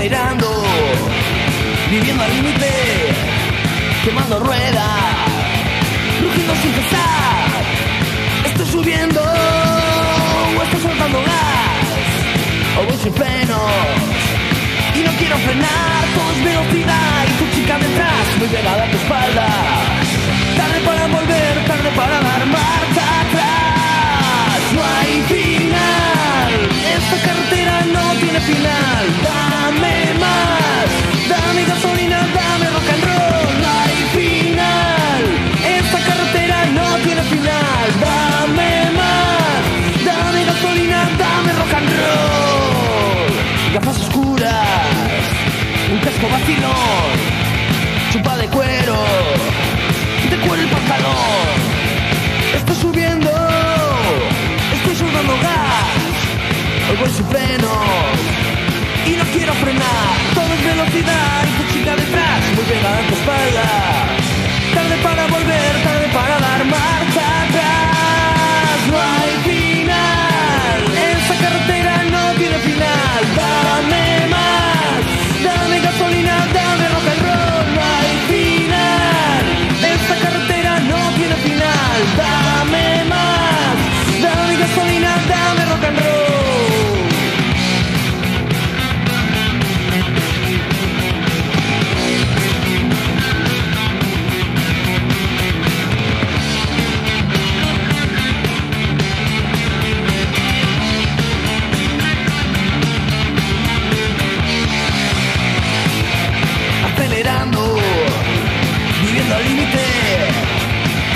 acelerando, viviendo al límite, quemando ruedas. un casco vacilón, chupa de cuero.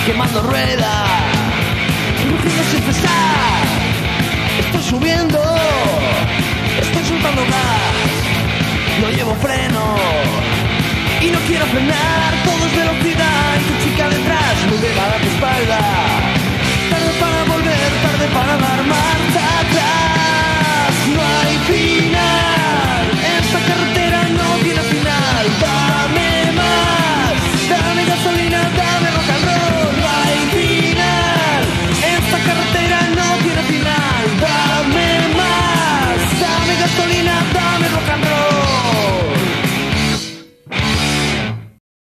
quemando ruedas, rugiendo sin cesar. Estoy subiendo, estoy soltando gas, no llevo freno. Y no quiero frenar, todo es velocidad.